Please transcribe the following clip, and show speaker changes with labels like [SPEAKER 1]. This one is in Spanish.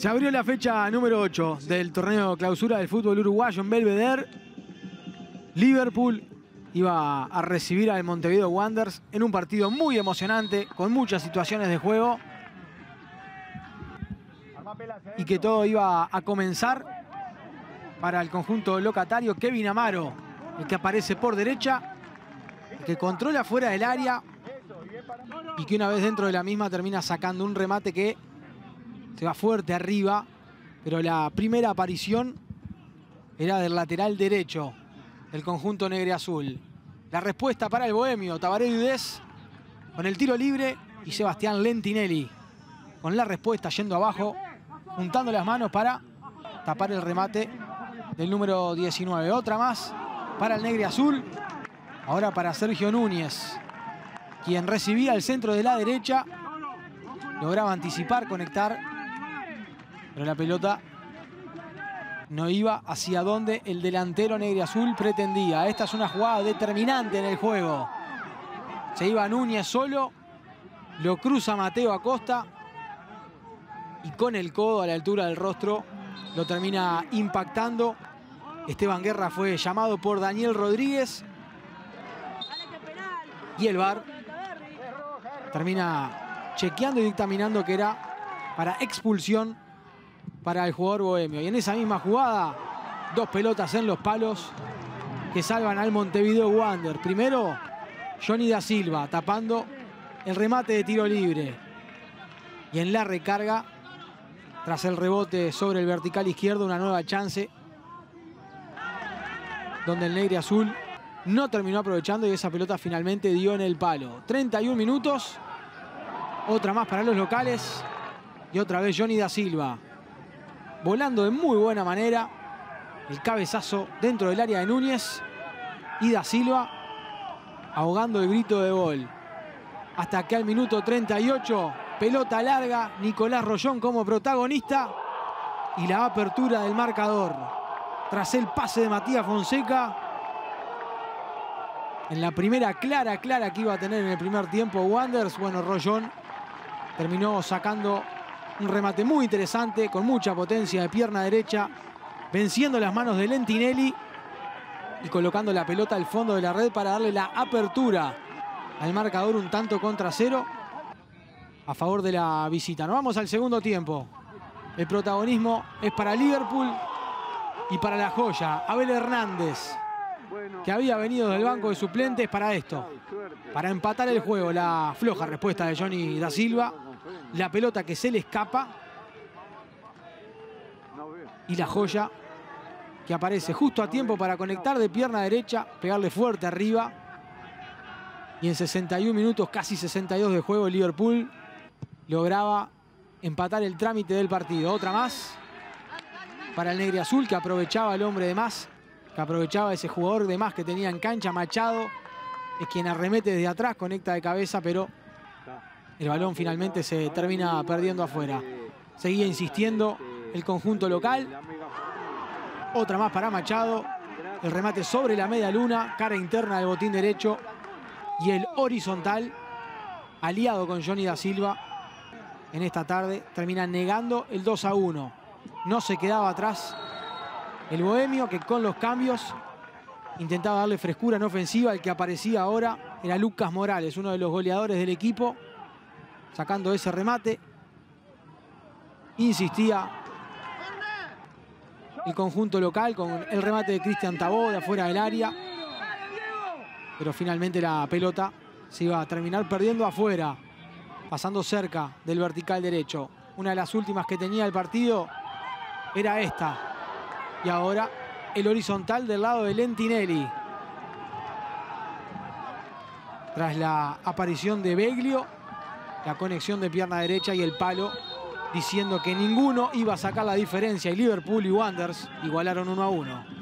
[SPEAKER 1] Se abrió la fecha número 8 del torneo clausura del fútbol uruguayo en Belvedere. Liverpool iba a recibir al Montevideo Wanderers en un partido muy emocionante, con muchas situaciones de juego. Y que todo iba a comenzar para el conjunto locatario Kevin Amaro, el que aparece por derecha, que controla fuera del área y que una vez dentro de la misma termina sacando un remate que se va fuerte arriba, pero la primera aparición era del lateral derecho del conjunto negre azul. La respuesta para el bohemio, Tabaré Udés con el tiro libre y Sebastián Lentinelli con la respuesta yendo abajo, juntando las manos para tapar el remate del número 19. Otra más para el negre azul, ahora para Sergio Núñez, quien recibía el centro de la derecha, lograba anticipar, conectar, pero la pelota no iba hacia donde el delantero negro azul pretendía. Esta es una jugada determinante en el juego. Se iba Núñez solo, lo cruza Mateo Acosta y con el codo a la altura del rostro lo termina impactando. Esteban Guerra fue llamado por Daniel Rodríguez y el VAR termina chequeando y dictaminando que era para expulsión para el jugador bohemio. Y en esa misma jugada, dos pelotas en los palos que salvan al Montevideo Wander. Primero, Johnny da Silva tapando el remate de tiro libre. Y en la recarga, tras el rebote sobre el vertical izquierdo, una nueva chance. Donde el negro azul no terminó aprovechando y esa pelota finalmente dio en el palo. 31 minutos. Otra más para los locales. Y otra vez Johnny da Silva volando de muy buena manera. El cabezazo dentro del área de Núñez. Y Da Silva ahogando el grito de gol. Hasta que al minuto 38, pelota larga, Nicolás Rollón como protagonista. Y la apertura del marcador. Tras el pase de Matías Fonseca. En la primera clara, clara que iba a tener en el primer tiempo Wanders. Bueno, Rollón terminó sacando un remate muy interesante, con mucha potencia de pierna derecha, venciendo las manos de Lentinelli y colocando la pelota al fondo de la red para darle la apertura al marcador un tanto contra cero a favor de la visita. Nos vamos al segundo tiempo. El protagonismo es para Liverpool y para la joya, Abel Hernández, que había venido del banco de suplentes para esto, para empatar el juego. La floja respuesta de Johnny da Silva la pelota que se le escapa. Y la joya que aparece justo a tiempo para conectar de pierna derecha, pegarle fuerte arriba. Y en 61 minutos, casi 62 de juego, Liverpool lograba empatar el trámite del partido. Otra más para el negro azul que aprovechaba el hombre de más, que aprovechaba ese jugador de más que tenía en cancha, Machado. Es quien arremete desde atrás, conecta de cabeza, pero el balón finalmente se termina perdiendo afuera. Seguía insistiendo el conjunto local. Otra más para Machado. El remate sobre la media luna, cara interna del botín derecho. Y el horizontal, aliado con Johnny da Silva, en esta tarde, termina negando el 2 a 1. No se quedaba atrás el bohemio que con los cambios intentaba darle frescura en ofensiva. El que aparecía ahora era Lucas Morales, uno de los goleadores del equipo sacando ese remate. Insistía el conjunto local con el remate de Cristian Tabó de afuera del área. Pero finalmente la pelota se iba a terminar perdiendo afuera, pasando cerca del vertical derecho. Una de las últimas que tenía el partido era esta. Y ahora el horizontal del lado de Lentinelli. Tras la aparición de Beglio, la conexión de pierna derecha y el palo, diciendo que ninguno iba a sacar la diferencia y Liverpool y Wanderers igualaron 1 a 1.